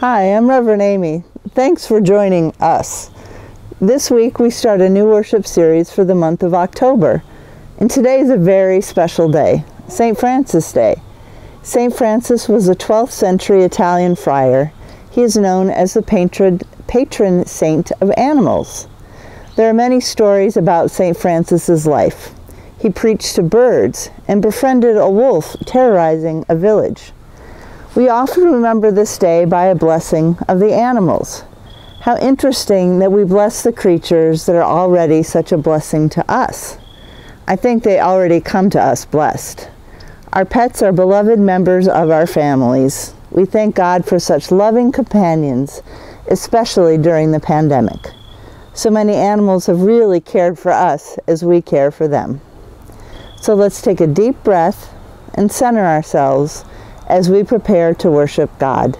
Hi, I'm Reverend Amy. Thanks for joining us. This week we start a new worship series for the month of October. And today is a very special day, St. Francis Day. St. Francis was a 12th century Italian friar. He is known as the patron, patron saint of animals. There are many stories about St. Francis's life. He preached to birds and befriended a wolf terrorizing a village. We often remember this day by a blessing of the animals. How interesting that we bless the creatures that are already such a blessing to us. I think they already come to us blessed. Our pets are beloved members of our families. We thank God for such loving companions, especially during the pandemic. So many animals have really cared for us as we care for them. So let's take a deep breath and center ourselves as we prepare to worship God.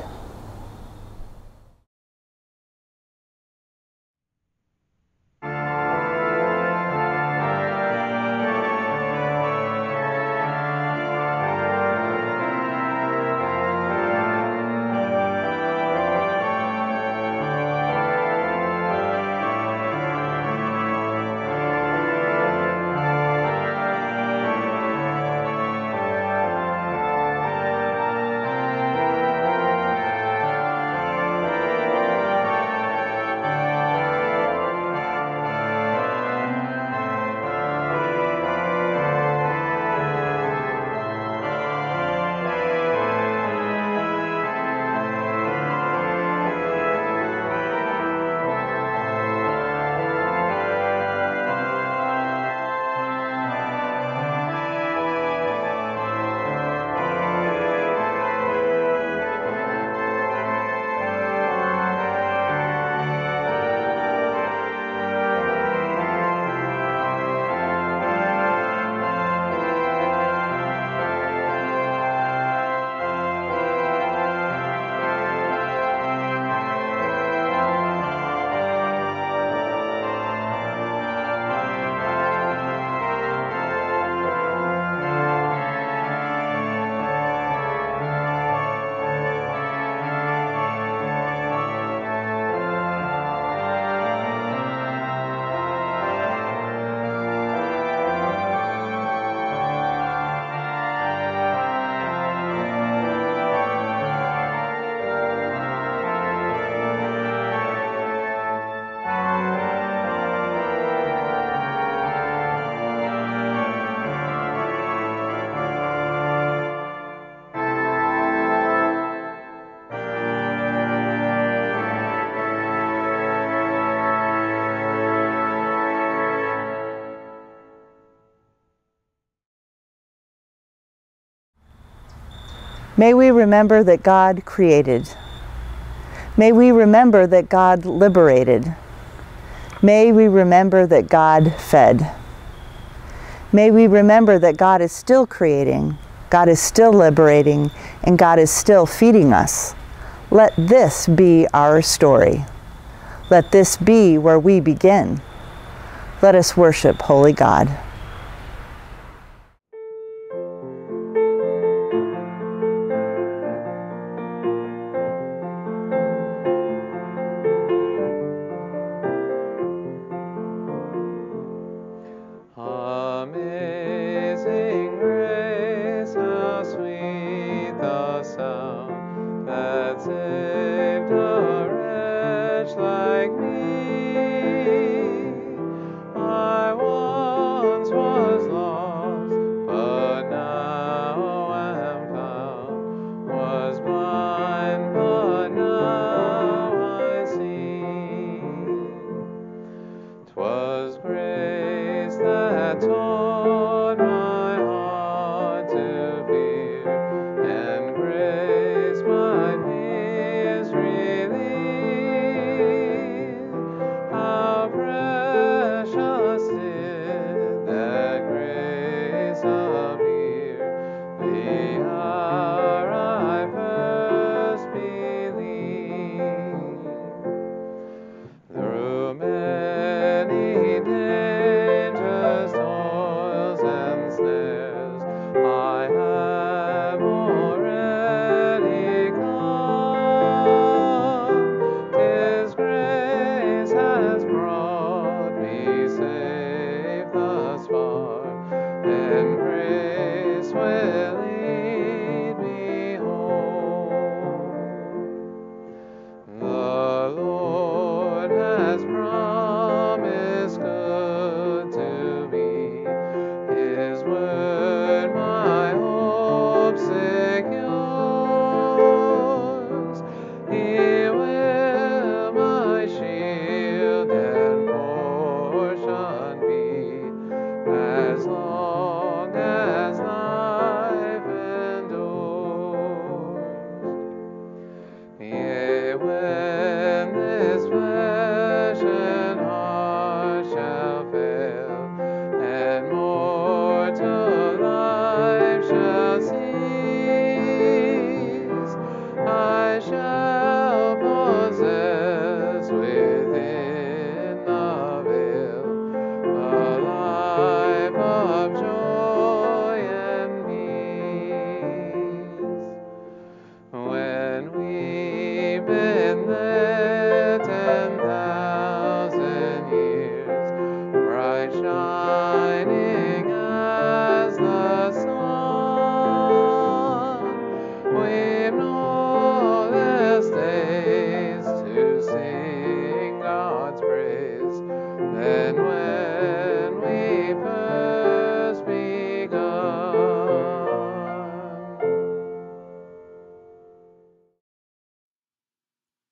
May we remember that God created. May we remember that God liberated. May we remember that God fed. May we remember that God is still creating, God is still liberating, and God is still feeding us. Let this be our story. Let this be where we begin. Let us worship Holy God.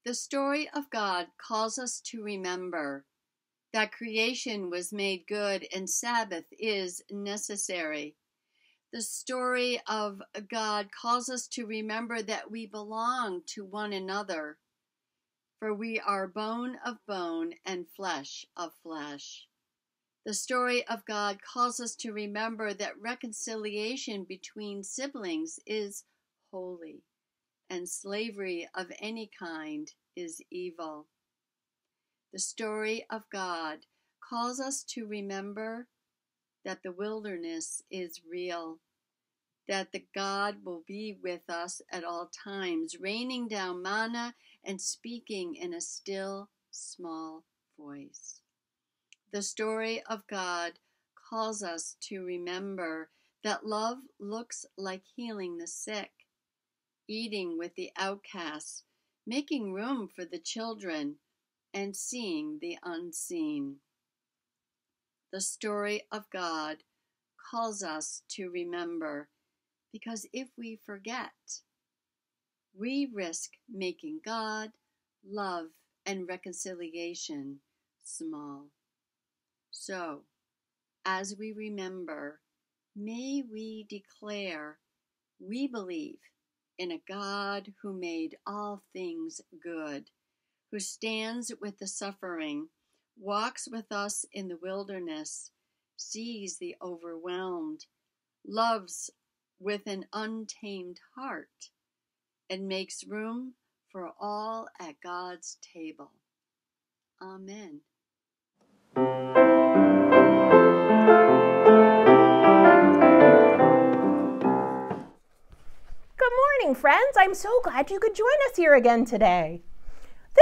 The story of God calls us to remember that creation was made good and Sabbath is necessary. The story of God calls us to remember that we belong to one another, for we are bone of bone and flesh of flesh. The story of God calls us to remember that reconciliation between siblings is holy and slavery of any kind is evil. The story of God calls us to remember that the wilderness is real, that the God will be with us at all times, raining down manna and speaking in a still, small voice. The story of God calls us to remember that love looks like healing the sick eating with the outcasts, making room for the children, and seeing the unseen. The story of God calls us to remember, because if we forget, we risk making God, love, and reconciliation small. So, as we remember, may we declare we believe in a God who made all things good, who stands with the suffering, walks with us in the wilderness, sees the overwhelmed, loves with an untamed heart, and makes room for all at God's table. Amen. Good morning, friends. I'm so glad you could join us here again today.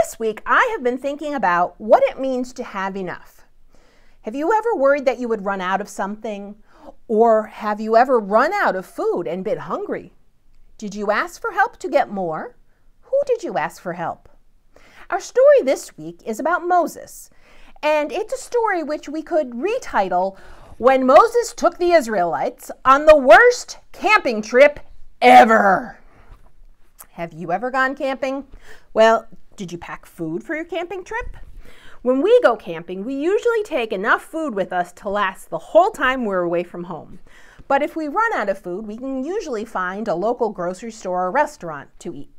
This week, I have been thinking about what it means to have enough. Have you ever worried that you would run out of something? Or have you ever run out of food and been hungry? Did you ask for help to get more? Who did you ask for help? Our story this week is about Moses, and it's a story which we could retitle When Moses Took the Israelites on the Worst Camping Trip Ever. Have you ever gone camping? Well, did you pack food for your camping trip? When we go camping, we usually take enough food with us to last the whole time we're away from home. But if we run out of food, we can usually find a local grocery store or restaurant to eat.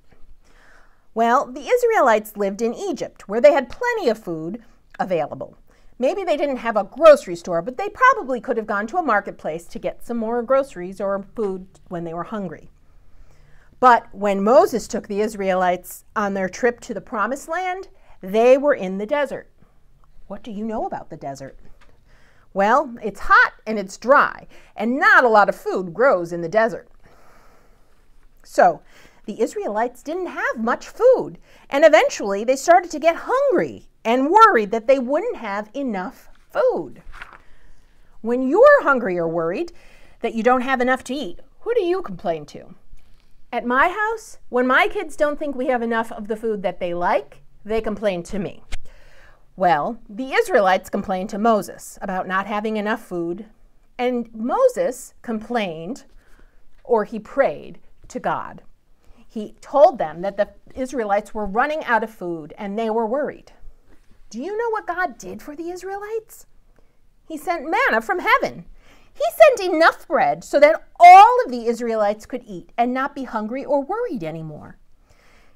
Well, the Israelites lived in Egypt, where they had plenty of food available. Maybe they didn't have a grocery store, but they probably could have gone to a marketplace to get some more groceries or food when they were hungry. But when Moses took the Israelites on their trip to the promised land, they were in the desert. What do you know about the desert? Well, it's hot and it's dry, and not a lot of food grows in the desert. So, the Israelites didn't have much food, and eventually they started to get hungry and worried that they wouldn't have enough food. When you're hungry or worried that you don't have enough to eat, who do you complain to? At my house, when my kids don't think we have enough of the food that they like, they complain to me. Well, the Israelites complained to Moses about not having enough food, and Moses complained, or he prayed, to God. He told them that the Israelites were running out of food and they were worried. Do you know what God did for the Israelites? He sent manna from heaven. He sent enough bread so that all of the Israelites could eat and not be hungry or worried anymore.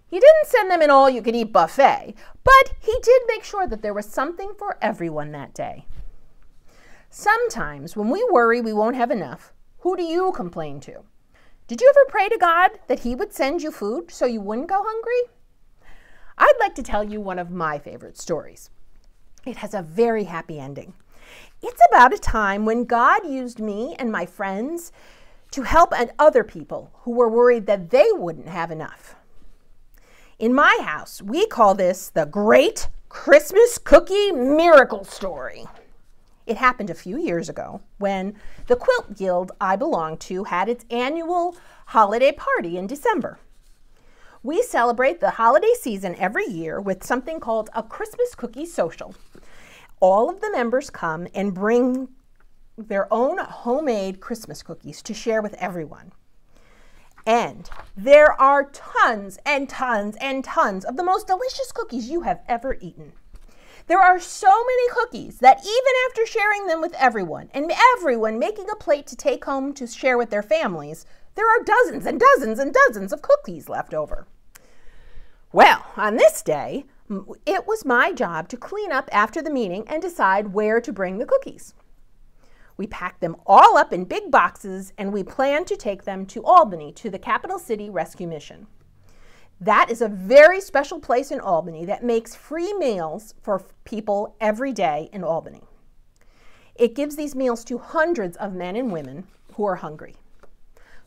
He didn't send them an all you can eat buffet, but he did make sure that there was something for everyone that day. Sometimes when we worry we won't have enough, who do you complain to? Did you ever pray to God that He would send you food so you wouldn't go hungry? I'd like to tell you one of my favorite stories. It has a very happy ending. It's about a time when God used me and my friends to help other people who were worried that they wouldn't have enough. In my house, we call this the Great Christmas Cookie Miracle Story. It happened a few years ago when the quilt guild I belong to had its annual holiday party in December. We celebrate the holiday season every year with something called a Christmas cookie social. All of the members come and bring their own homemade Christmas cookies to share with everyone. And there are tons and tons and tons of the most delicious cookies you have ever eaten. There are so many cookies that even after sharing them with everyone and everyone making a plate to take home to share with their families, there are dozens and dozens and dozens of cookies left over. Well, on this day, it was my job to clean up after the meeting and decide where to bring the cookies. We packed them all up in big boxes and we planned to take them to Albany to the Capital City Rescue Mission. That is a very special place in Albany that makes free meals for people every day in Albany. It gives these meals to hundreds of men and women who are hungry.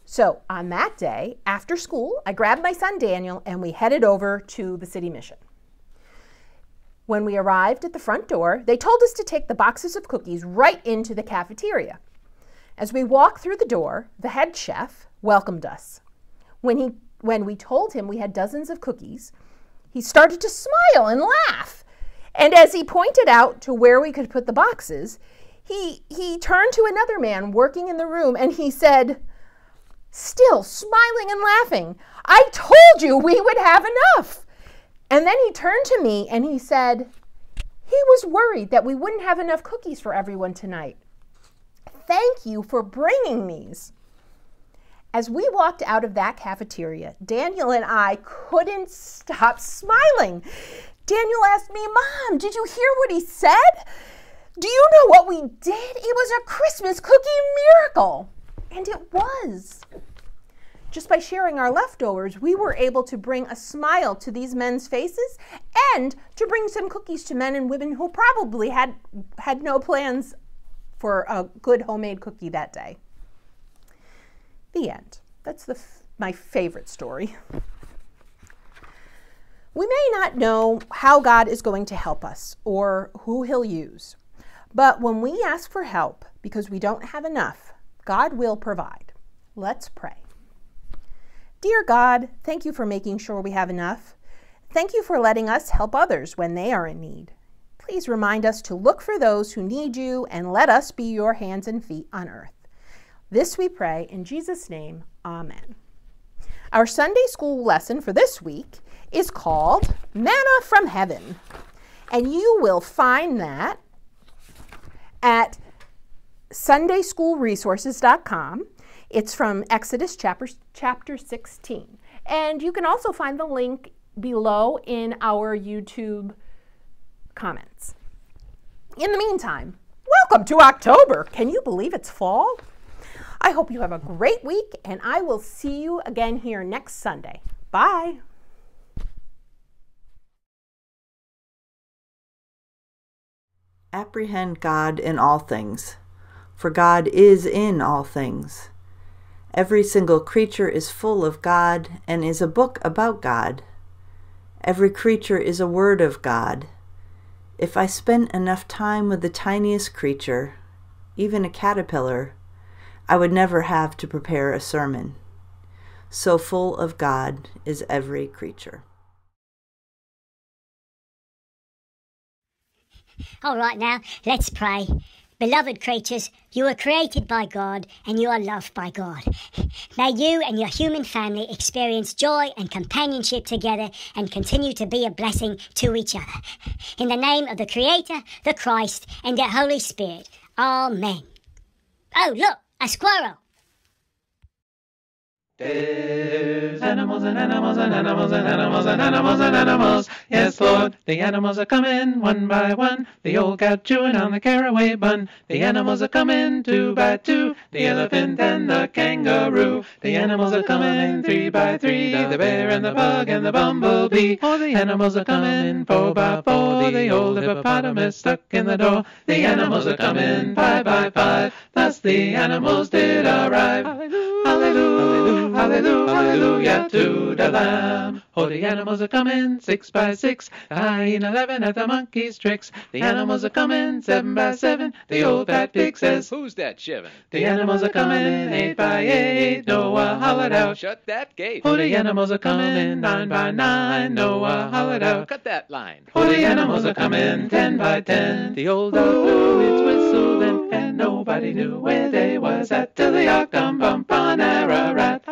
So on that day, after school, I grabbed my son Daniel and we headed over to the city mission. When we arrived at the front door, they told us to take the boxes of cookies right into the cafeteria. As we walked through the door, the head chef welcomed us. When he when we told him we had dozens of cookies, he started to smile and laugh. And as he pointed out to where we could put the boxes, he, he turned to another man working in the room and he said, still smiling and laughing, I told you we would have enough. And then he turned to me and he said, he was worried that we wouldn't have enough cookies for everyone tonight. Thank you for bringing these. As we walked out of that cafeteria, Daniel and I couldn't stop smiling. Daniel asked me, Mom, did you hear what he said? Do you know what we did? It was a Christmas cookie miracle. And it was. Just by sharing our leftovers, we were able to bring a smile to these men's faces and to bring some cookies to men and women who probably had, had no plans for a good homemade cookie that day. The end. That's the my favorite story. We may not know how God is going to help us or who He'll use, but when we ask for help because we don't have enough, God will provide. Let's pray. Dear God, thank you for making sure we have enough. Thank you for letting us help others when they are in need. Please remind us to look for those who need you and let us be your hands and feet on earth. This we pray in Jesus' name, Amen. Our Sunday school lesson for this week is called Manna from Heaven. And you will find that at sundayschoolresources.com. It's from Exodus chapter, chapter 16. And you can also find the link below in our YouTube comments. In the meantime, welcome to October. Can you believe it's fall? I hope you have a great week, and I will see you again here next Sunday. Bye. Apprehend God in all things, for God is in all things. Every single creature is full of God and is a book about God. Every creature is a word of God. If I spent enough time with the tiniest creature, even a caterpillar, I would never have to prepare a sermon. So full of God is every creature. All right, now, let's pray. Beloved creatures, you are created by God and you are loved by God. May you and your human family experience joy and companionship together and continue to be a blessing to each other. In the name of the Creator, the Christ, and the Holy Spirit. Amen. Oh, look! A squirrel. There's animals and animals and animals and animals and animals and animals. Yes, Lord, the animals are coming one by one. The old cat chewing on the caraway bun. The animals are coming two by two. The elephant and the kangaroo. The animals are coming three by three. The bear and the pug and the bumblebee. Oh, the animals are coming four by four. The old hippopotamus stuck in the door. The animals are coming five by five. Thus the animals did arrive. Hallelujah. Hallelujah. Hallelujah, hallelujah to the Lamb. Oh, the animals are coming six by six, the hyena laughing at the monkey's tricks. The animals are coming seven by seven, the old fat pig says, Who's that shivin'? The animals are coming eight by eight, Noah hollered out. Shut that gate. Oh, the animals are coming nine by nine, Noah hollered out. Cut that line. Oh, the animals are coming ten by ten. The old dog blew its whistle then, and nobody knew where they was at till the ark come bump on Ararat.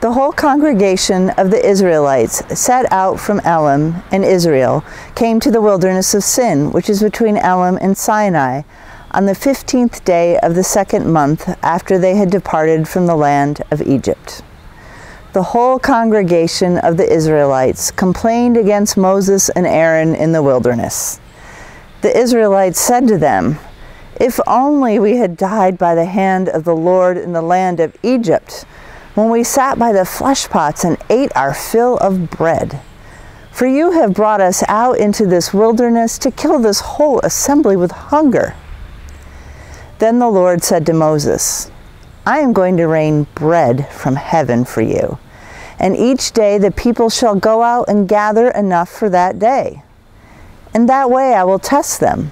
The whole congregation of the Israelites set out from Elim and Israel came to the wilderness of Sin, which is between Elim and Sinai, on the fifteenth day of the second month after they had departed from the land of Egypt. The whole congregation of the Israelites complained against Moses and Aaron in the wilderness. The Israelites said to them, If only we had died by the hand of the Lord in the land of Egypt, when we sat by the flesh pots and ate our fill of bread. For you have brought us out into this wilderness to kill this whole assembly with hunger. Then the Lord said to Moses, I am going to rain bread from heaven for you, and each day the people shall go out and gather enough for that day. In that way I will test them,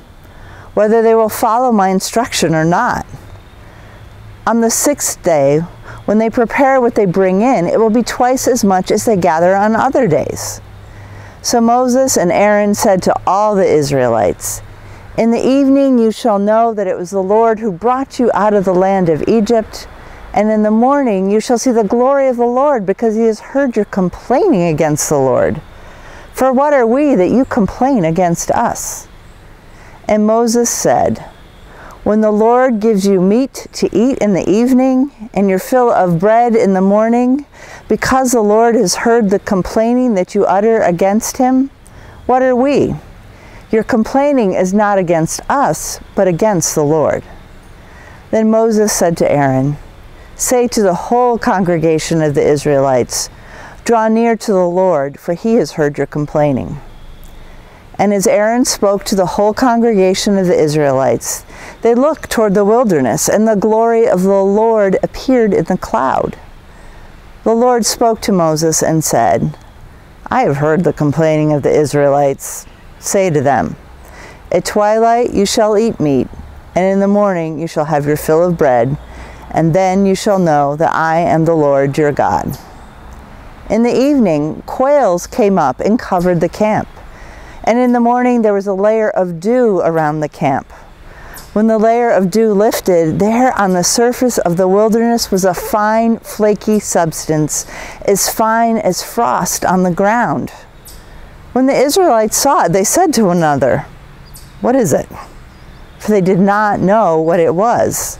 whether they will follow my instruction or not. On the sixth day, when they prepare what they bring in, it will be twice as much as they gather on other days. So Moses and Aaron said to all the Israelites, In the evening you shall know that it was the Lord who brought you out of the land of Egypt, and in the morning you shall see the glory of the Lord, because he has heard your complaining against the Lord. For what are we that you complain against us? And Moses said, when the Lord gives you meat to eat in the evening and your fill of bread in the morning, because the Lord has heard the complaining that you utter against him, what are we? Your complaining is not against us, but against the Lord. Then Moses said to Aaron, Say to the whole congregation of the Israelites, Draw near to the Lord, for he has heard your complaining. And as Aaron spoke to the whole congregation of the Israelites, they looked toward the wilderness, and the glory of the Lord appeared in the cloud. The Lord spoke to Moses and said, I have heard the complaining of the Israelites. Say to them, At twilight you shall eat meat, and in the morning you shall have your fill of bread, and then you shall know that I am the Lord your God. In the evening, quails came up and covered the camp. And in the morning there was a layer of dew around the camp. When the layer of dew lifted, there on the surface of the wilderness was a fine, flaky substance, as fine as frost on the ground. When the Israelites saw it, they said to one another, What is it? For they did not know what it was.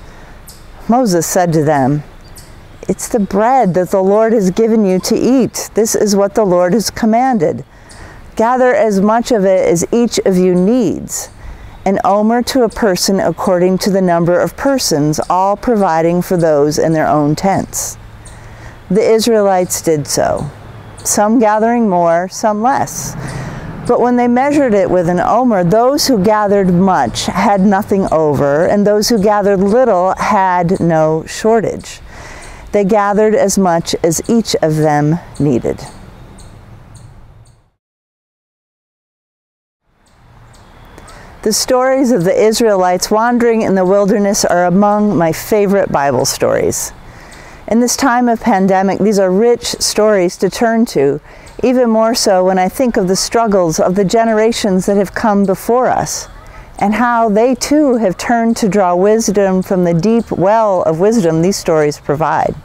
Moses said to them, It's the bread that the Lord has given you to eat. This is what the Lord has commanded. Gather as much of it as each of you needs, an omer to a person according to the number of persons, all providing for those in their own tents. The Israelites did so, some gathering more, some less. But when they measured it with an omer, those who gathered much had nothing over, and those who gathered little had no shortage. They gathered as much as each of them needed. The stories of the Israelites wandering in the wilderness are among my favorite Bible stories. In this time of pandemic, these are rich stories to turn to, even more so when I think of the struggles of the generations that have come before us and how they too have turned to draw wisdom from the deep well of wisdom these stories provide.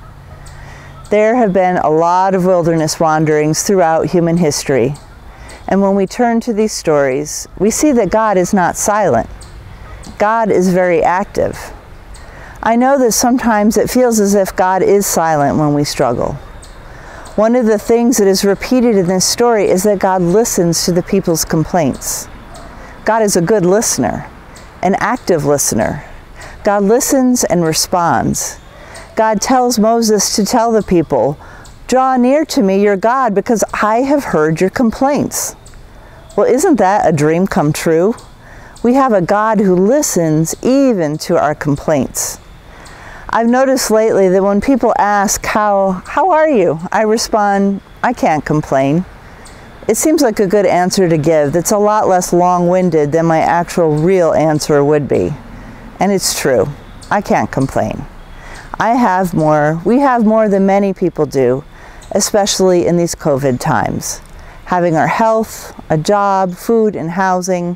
There have been a lot of wilderness wanderings throughout human history, and when we turn to these stories, we see that God is not silent. God is very active. I know that sometimes it feels as if God is silent when we struggle. One of the things that is repeated in this story is that God listens to the people's complaints. God is a good listener, an active listener. God listens and responds. God tells Moses to tell the people, Draw near to me, your God, because I have heard your complaints. Well, isn't that a dream come true? We have a God who listens even to our complaints. I've noticed lately that when people ask, how, how are you? I respond, I can't complain. It seems like a good answer to give that's a lot less long winded than my actual real answer would be. And it's true. I can't complain. I have more, we have more than many people do, especially in these COVID times. Having our health, a job, food, and housing,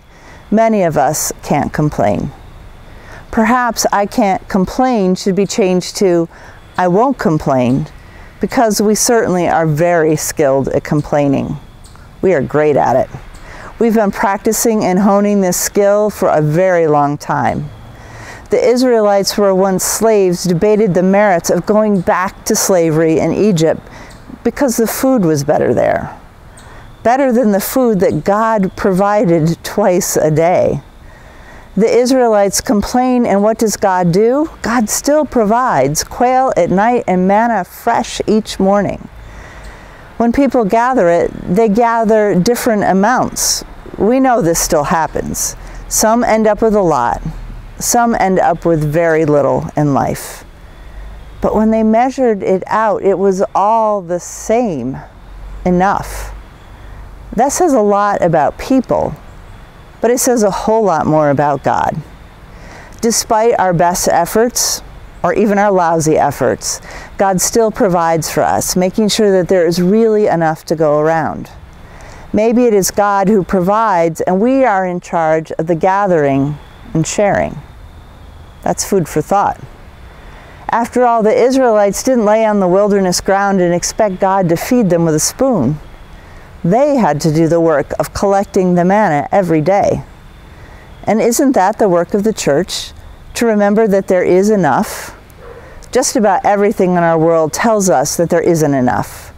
many of us can't complain. Perhaps I can't complain should be changed to I won't complain because we certainly are very skilled at complaining. We are great at it. We've been practicing and honing this skill for a very long time the Israelites who were once slaves debated the merits of going back to slavery in Egypt because the food was better there. Better than the food that God provided twice a day. The Israelites complain, and what does God do? God still provides quail at night and manna fresh each morning. When people gather it, they gather different amounts. We know this still happens. Some end up with a lot, some end up with very little in life. But when they measured it out, it was all the same enough. That says a lot about people, but it says a whole lot more about God. Despite our best efforts, or even our lousy efforts, God still provides for us, making sure that there is really enough to go around. Maybe it is God who provides, and we are in charge of the gathering and sharing. That's food for thought. After all, the Israelites didn't lay on the wilderness ground and expect God to feed them with a spoon. They had to do the work of collecting the manna every day. And isn't that the work of the church? To remember that there is enough? Just about everything in our world tells us that there isn't enough.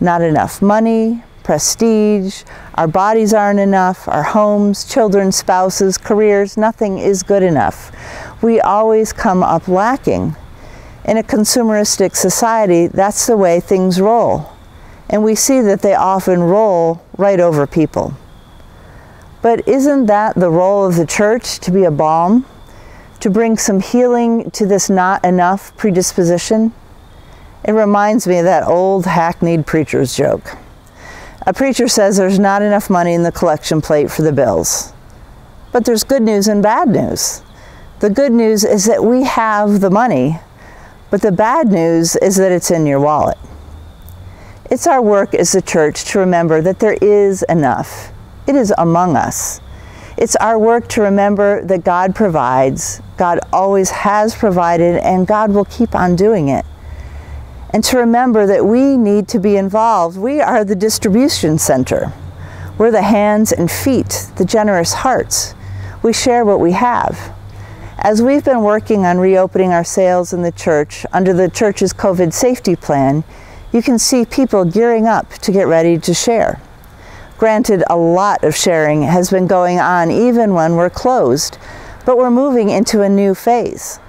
Not enough money, prestige, our bodies aren't enough, our homes, children, spouses, careers, nothing is good enough. We always come up lacking. In a consumeristic society, that's the way things roll. And we see that they often roll right over people. But isn't that the role of the church to be a balm? To bring some healing to this not enough predisposition? It reminds me of that old hackneyed preacher's joke. A preacher says there's not enough money in the collection plate for the bills. But there's good news and bad news. The good news is that we have the money, but the bad news is that it's in your wallet. It's our work as a church to remember that there is enough. It is among us. It's our work to remember that God provides, God always has provided, and God will keep on doing it and to remember that we need to be involved. We are the distribution center. We're the hands and feet, the generous hearts. We share what we have. As we've been working on reopening our sales in the church under the church's COVID safety plan, you can see people gearing up to get ready to share. Granted, a lot of sharing has been going on even when we're closed, but we're moving into a new phase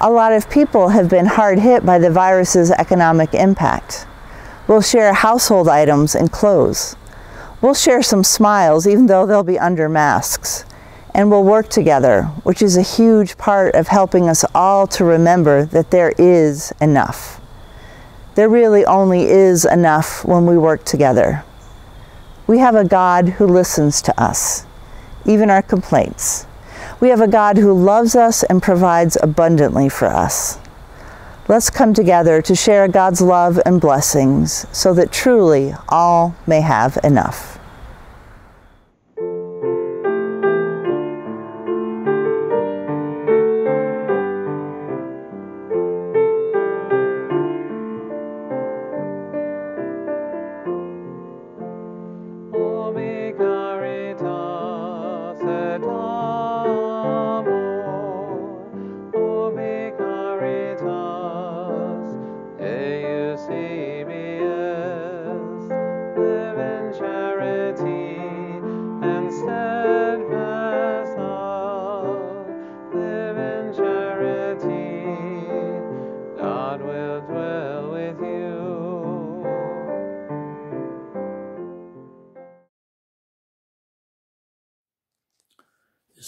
a lot of people have been hard hit by the virus's economic impact. We'll share household items and clothes. We'll share some smiles, even though they'll be under masks. And we'll work together, which is a huge part of helping us all to remember that there is enough. There really only is enough when we work together. We have a God who listens to us, even our complaints. We have a God who loves us and provides abundantly for us. Let's come together to share God's love and blessings so that truly all may have enough.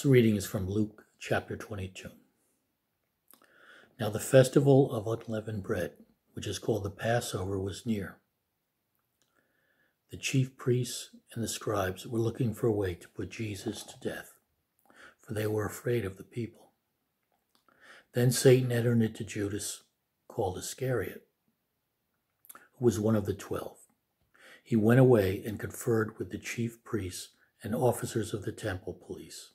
This reading is from Luke chapter 22. Now the festival of unleavened bread, which is called the Passover, was near. The chief priests and the scribes were looking for a way to put Jesus to death, for they were afraid of the people. Then Satan entered into Judas, called Iscariot, who was one of the twelve. He went away and conferred with the chief priests and officers of the temple police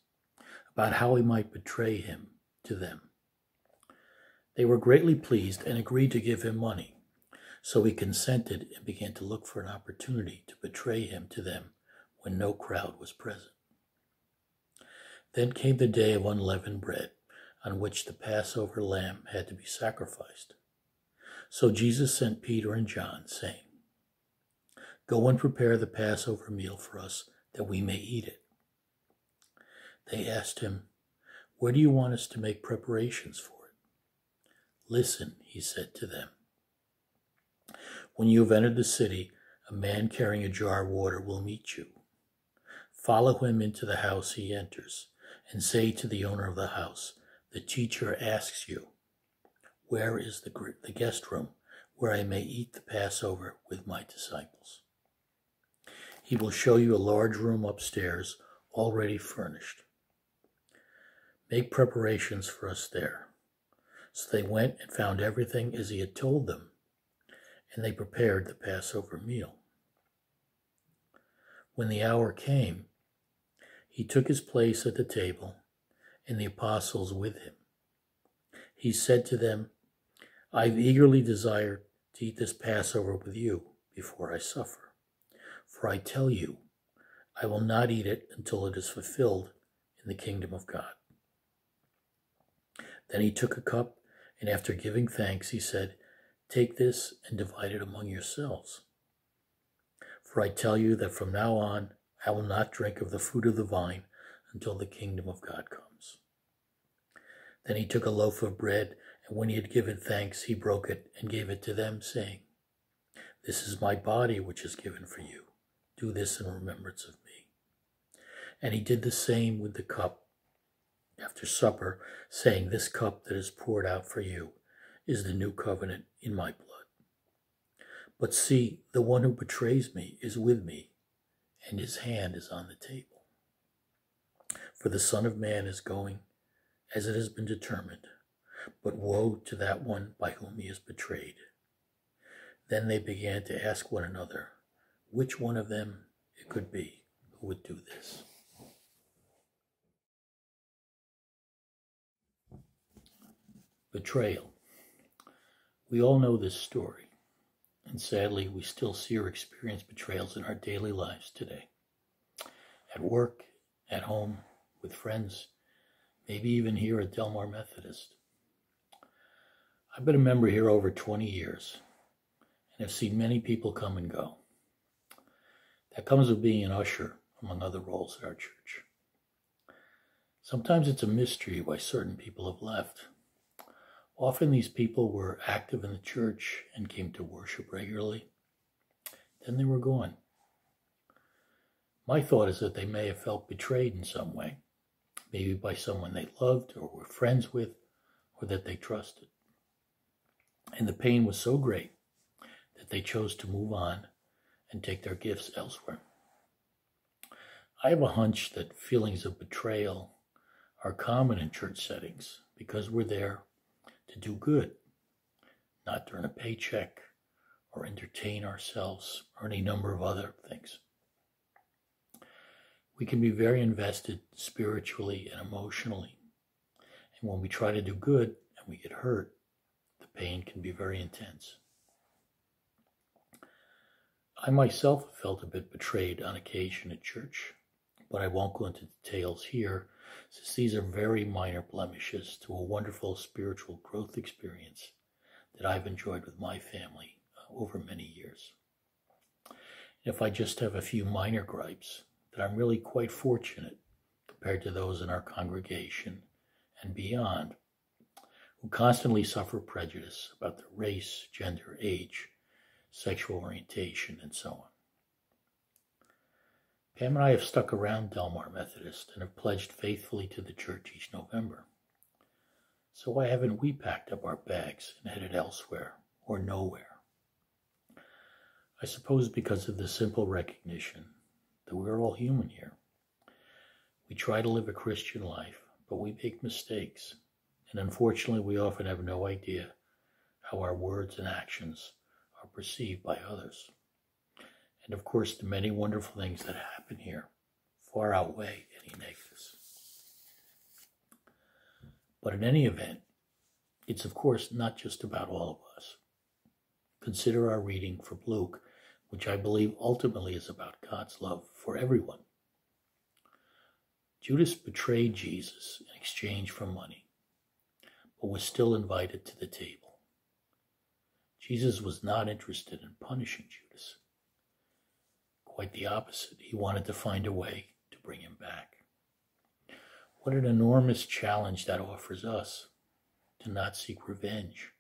about how he might betray him to them. They were greatly pleased and agreed to give him money. So he consented and began to look for an opportunity to betray him to them when no crowd was present. Then came the day of unleavened bread, on which the Passover lamb had to be sacrificed. So Jesus sent Peter and John, saying, Go and prepare the Passover meal for us, that we may eat it. They asked him, Where do you want us to make preparations for it? Listen, he said to them. When you have entered the city, a man carrying a jar of water will meet you. Follow him into the house he enters, and say to the owner of the house, The teacher asks you, Where is the, the guest room where I may eat the Passover with my disciples? He will show you a large room upstairs, already furnished. Make preparations for us there. So they went and found everything as he had told them, and they prepared the Passover meal. When the hour came, he took his place at the table, and the apostles with him. He said to them, I've eagerly desired to eat this Passover with you before I suffer. For I tell you, I will not eat it until it is fulfilled in the kingdom of God. Then he took a cup, and after giving thanks, he said, Take this and divide it among yourselves. For I tell you that from now on I will not drink of the fruit of the vine until the kingdom of God comes. Then he took a loaf of bread, and when he had given thanks, he broke it and gave it to them, saying, This is my body, which is given for you. Do this in remembrance of me. And he did the same with the cup after supper, saying, This cup that is poured out for you is the new covenant in my blood. But see, the one who betrays me is with me, and his hand is on the table. For the Son of Man is going as it has been determined, but woe to that one by whom he is betrayed. Then they began to ask one another which one of them it could be who would do this. Betrayal. We all know this story, and sadly, we still see or experience betrayals in our daily lives today. At work, at home, with friends, maybe even here at Delmar Methodist. I've been a member here over 20 years and have seen many people come and go. That comes with being an usher, among other roles at our church. Sometimes it's a mystery why certain people have left. Often these people were active in the church and came to worship regularly. Then they were gone. My thought is that they may have felt betrayed in some way, maybe by someone they loved or were friends with or that they trusted. And the pain was so great that they chose to move on and take their gifts elsewhere. I have a hunch that feelings of betrayal are common in church settings because we're there to do good, not to earn a paycheck or entertain ourselves or any number of other things. We can be very invested spiritually and emotionally. And when we try to do good and we get hurt, the pain can be very intense. I myself felt a bit betrayed on occasion at church, but I won't go into details here since these are very minor blemishes to a wonderful spiritual growth experience that I've enjoyed with my family uh, over many years. If I just have a few minor gripes, that I'm really quite fortunate compared to those in our congregation and beyond who constantly suffer prejudice about their race, gender, age, sexual orientation, and so on. Pam and I have stuck around Delmar Methodist and have pledged faithfully to the church each November. So why haven't we packed up our bags and headed elsewhere or nowhere? I suppose because of the simple recognition that we're all human here. We try to live a Christian life, but we make mistakes, and unfortunately, we often have no idea how our words and actions are perceived by others. And of course, the many wonderful things that happen here far outweigh any negatives. But in any event, it's of course not just about all of us. Consider our reading from Luke, which I believe ultimately is about God's love for everyone. Judas betrayed Jesus in exchange for money, but was still invited to the table. Jesus was not interested in punishing Judas. Quite the opposite. He wanted to find a way to bring him back. What an enormous challenge that offers us to not seek revenge,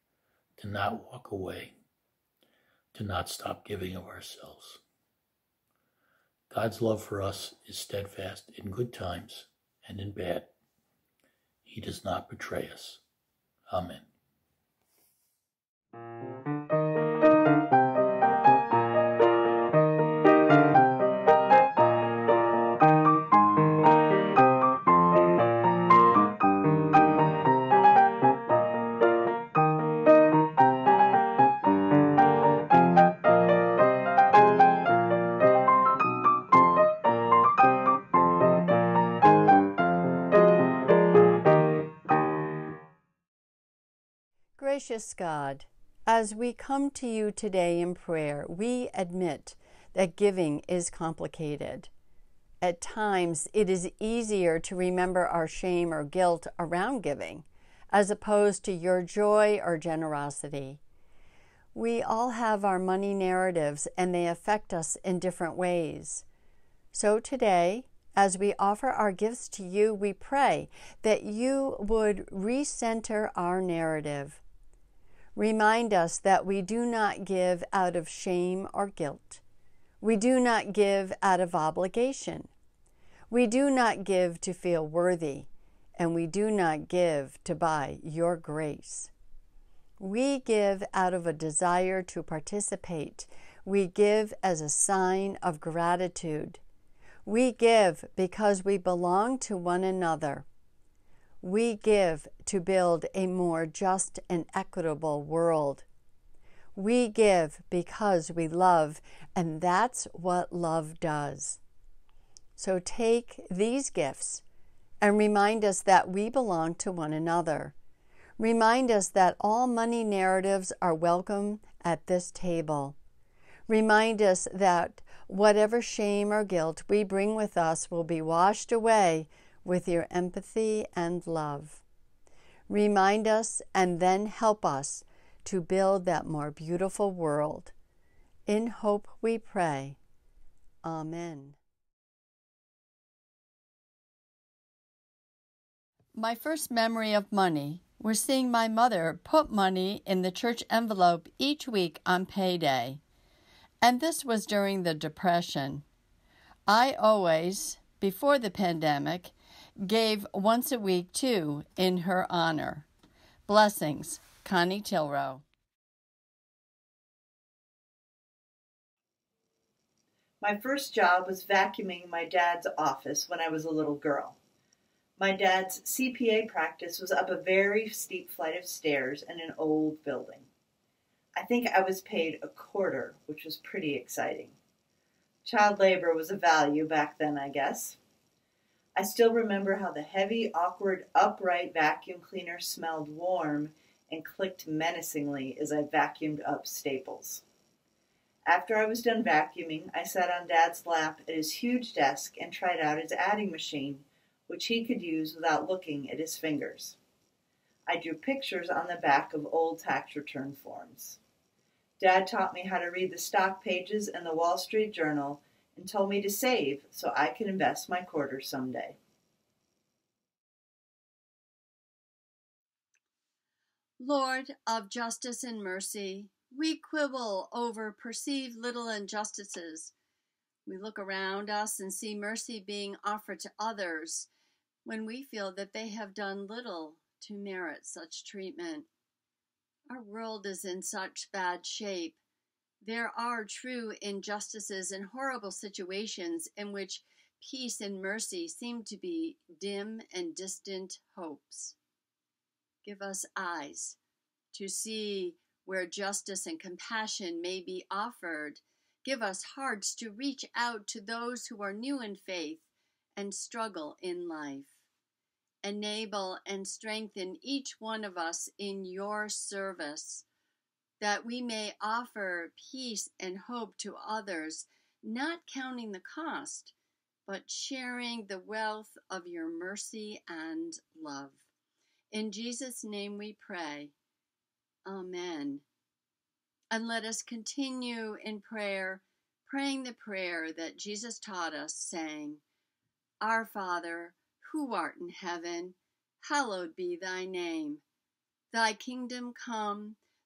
to not walk away, to not stop giving of ourselves. God's love for us is steadfast in good times and in bad. He does not betray us. Amen. Gracious God, as we come to you today in prayer, we admit that giving is complicated. At times, it is easier to remember our shame or guilt around giving as opposed to your joy or generosity. We all have our money narratives and they affect us in different ways. So today, as we offer our gifts to you, we pray that you would recenter our narrative remind us that we do not give out of shame or guilt. We do not give out of obligation. We do not give to feel worthy, and we do not give to buy your grace. We give out of a desire to participate. We give as a sign of gratitude. We give because we belong to one another we give to build a more just and equitable world. We give because we love, and that's what love does. So take these gifts and remind us that we belong to one another. Remind us that all money narratives are welcome at this table. Remind us that whatever shame or guilt we bring with us will be washed away with your empathy and love. Remind us and then help us to build that more beautiful world. In hope we pray. Amen. My first memory of money was seeing my mother put money in the church envelope each week on payday. And this was during the Depression. I always, before the pandemic, gave once a week too in her honor. Blessings, Connie Tilrow. My first job was vacuuming my dad's office when I was a little girl. My dad's CPA practice was up a very steep flight of stairs in an old building. I think I was paid a quarter, which was pretty exciting. Child labor was a value back then, I guess. I still remember how the heavy, awkward, upright vacuum cleaner smelled warm and clicked menacingly as I vacuumed up staples. After I was done vacuuming, I sat on Dad's lap at his huge desk and tried out his adding machine, which he could use without looking at his fingers. I drew pictures on the back of old tax return forms. Dad taught me how to read the stock pages in the Wall Street Journal and told me to save so I can invest my quarter someday. Lord of justice and mercy, we quibble over perceived little injustices. We look around us and see mercy being offered to others when we feel that they have done little to merit such treatment. Our world is in such bad shape. There are true injustices and horrible situations in which peace and mercy seem to be dim and distant hopes. Give us eyes to see where justice and compassion may be offered. Give us hearts to reach out to those who are new in faith and struggle in life. Enable and strengthen each one of us in your service, that we may offer peace and hope to others, not counting the cost, but sharing the wealth of your mercy and love. In Jesus' name we pray. Amen. And let us continue in prayer, praying the prayer that Jesus taught us, saying, Our Father, who art in heaven, hallowed be thy name. Thy kingdom come,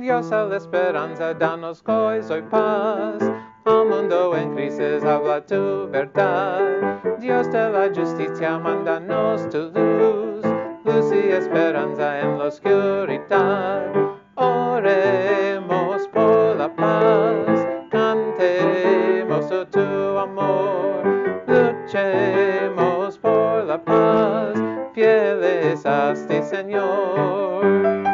Dios a la esperanza, danos gozo y paz. Al mundo en crisis habla tu verdad. Dios de la justicia, mándanos tu luz. Luz y esperanza en la oscuridad. Oremos por la paz. Cantemos tu amor. Luchemos por la paz. Fieles a ti, Señor.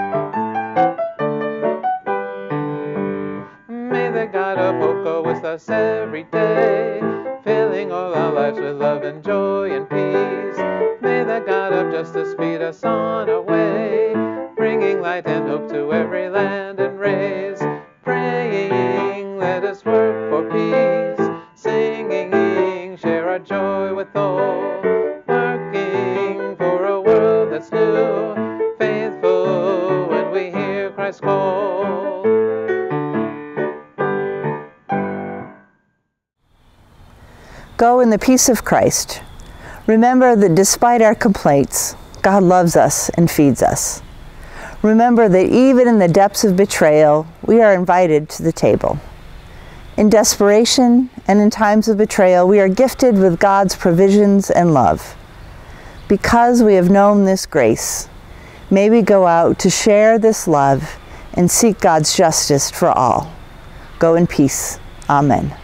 Us every day, filling all our lives with love and joy and peace. May the God of justice speed us on our way, bringing light and hope to every Go in the peace of Christ. Remember that despite our complaints, God loves us and feeds us. Remember that even in the depths of betrayal, we are invited to the table. In desperation and in times of betrayal, we are gifted with God's provisions and love. Because we have known this grace, may we go out to share this love and seek God's justice for all. Go in peace. Amen.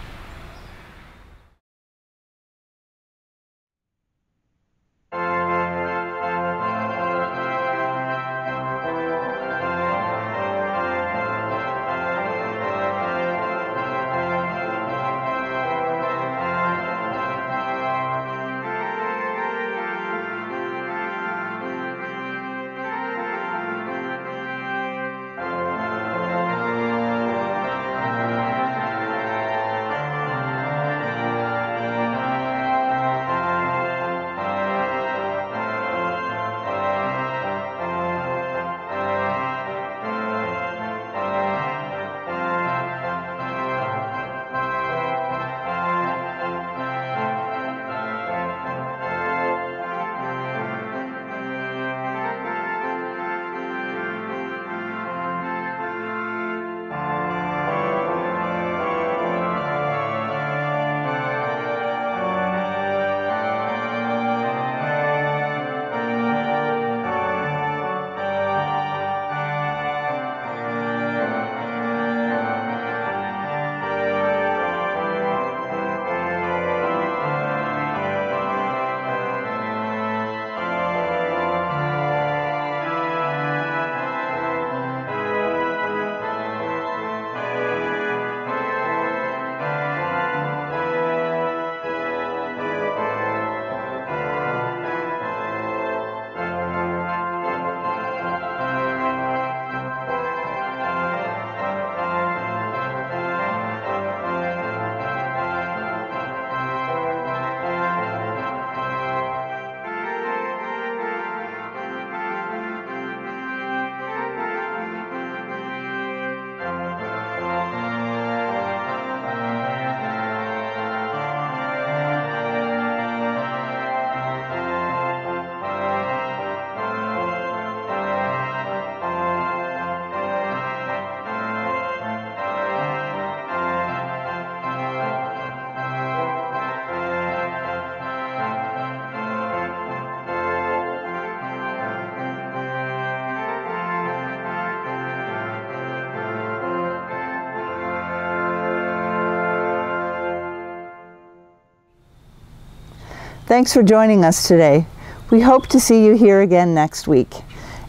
Thanks for joining us today. We hope to see you here again next week.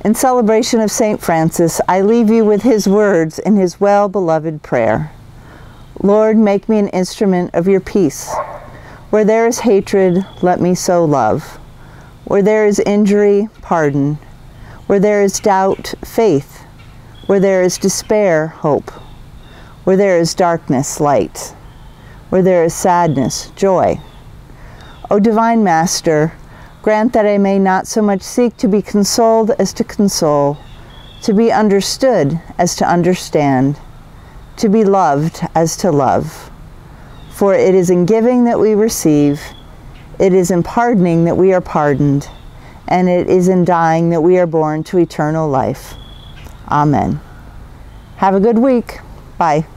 In celebration of St. Francis, I leave you with his words in his well beloved prayer Lord, make me an instrument of your peace. Where there is hatred, let me sow love. Where there is injury, pardon. Where there is doubt, faith. Where there is despair, hope. Where there is darkness, light. Where there is sadness, joy. O Divine Master, grant that I may not so much seek to be consoled as to console, to be understood as to understand, to be loved as to love. For it is in giving that we receive, it is in pardoning that we are pardoned, and it is in dying that we are born to eternal life. Amen. Have a good week. Bye.